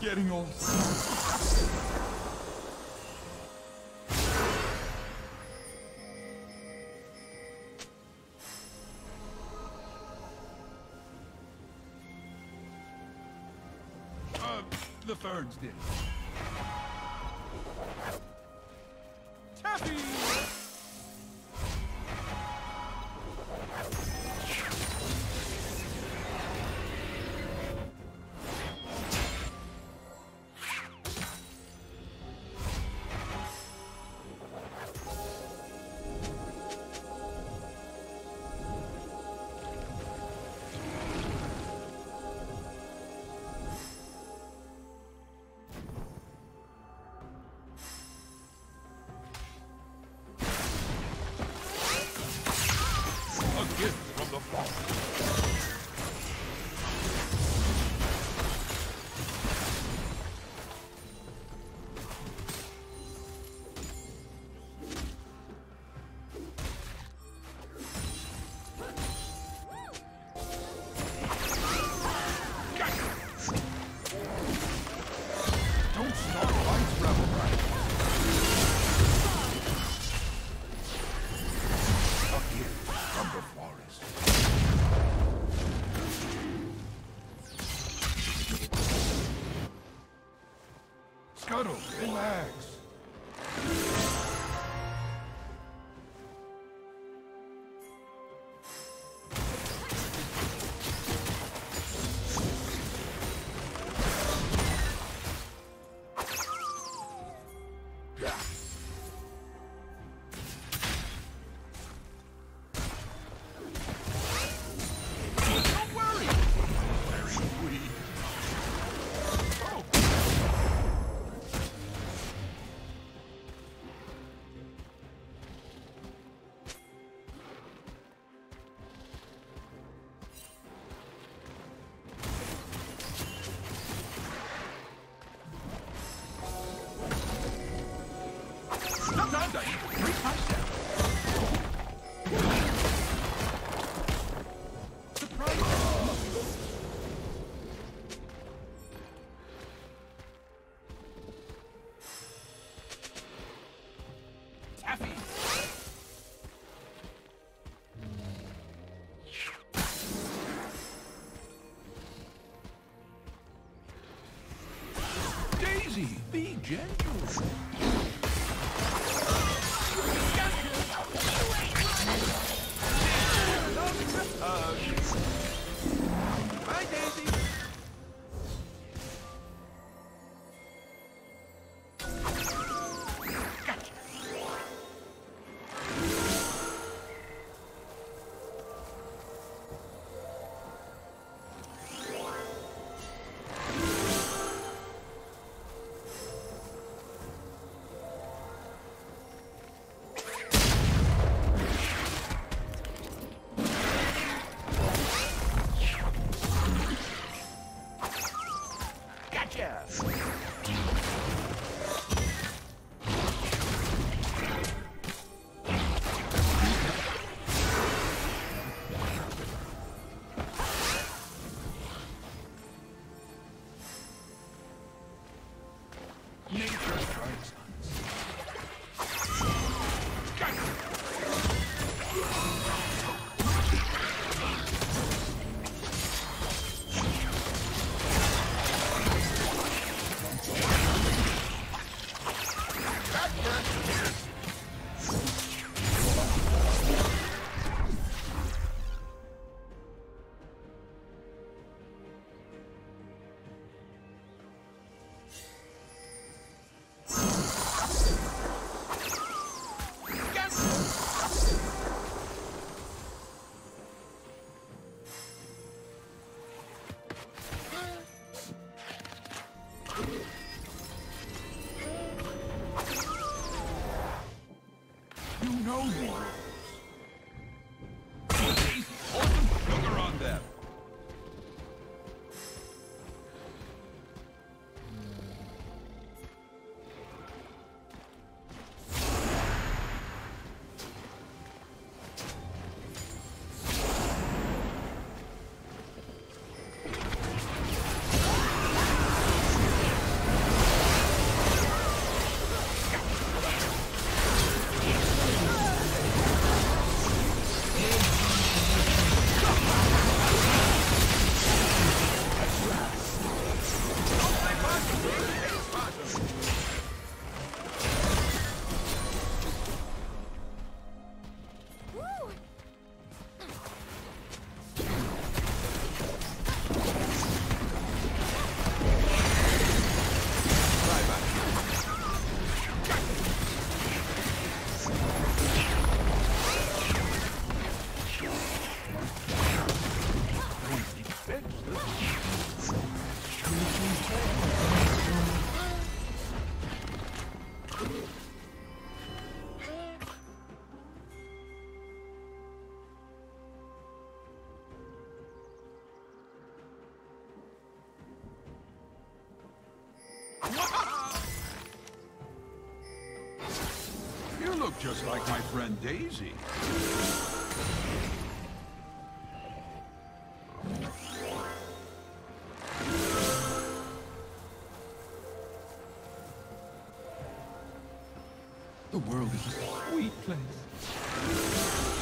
getting old. Uh, the Ferns did. Be gentle. Just like my friend Daisy. The world is a sweet place.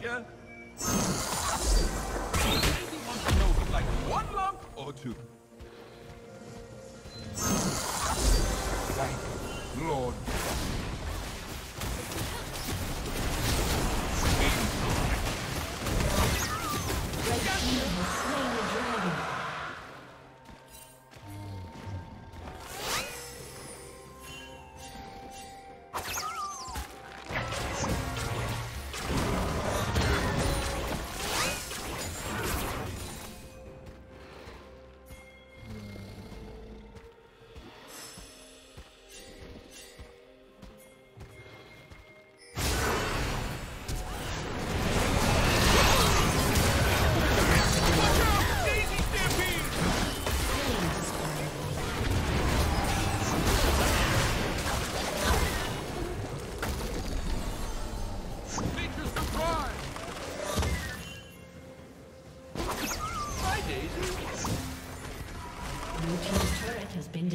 here. Anything want to know, like one lump or two?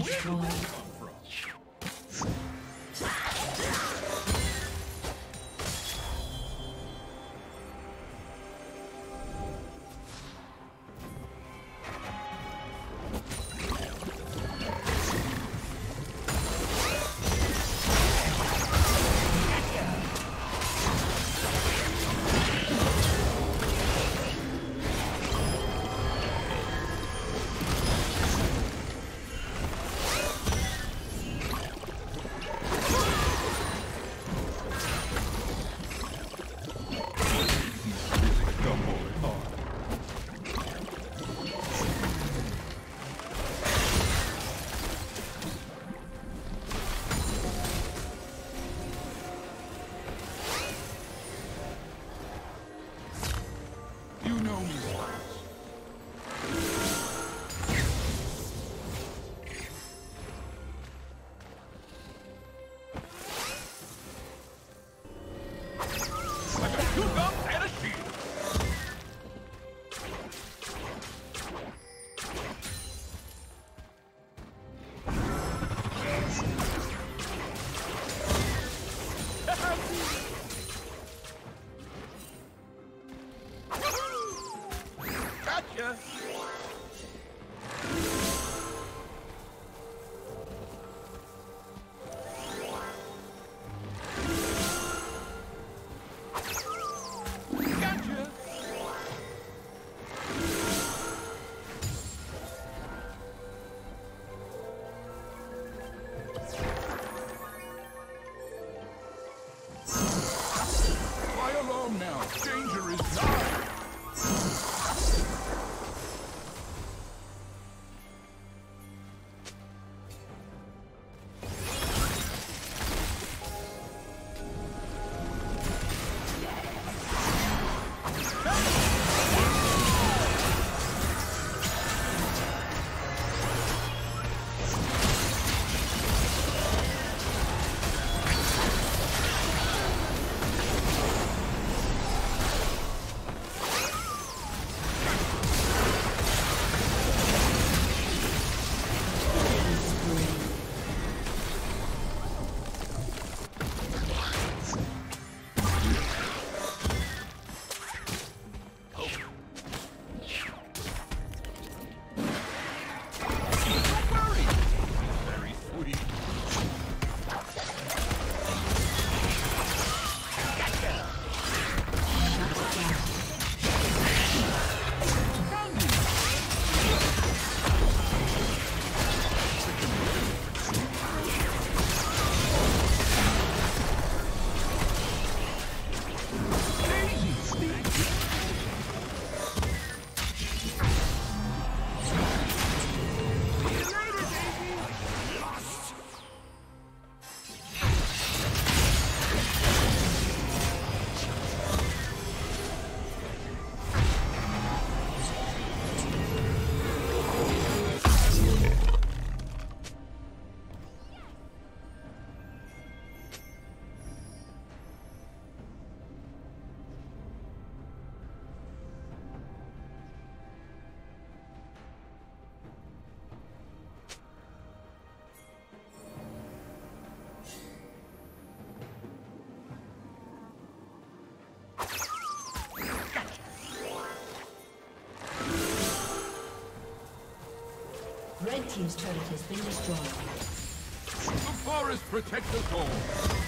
destroyed. Team's turret has been destroyed. The forest protects us all.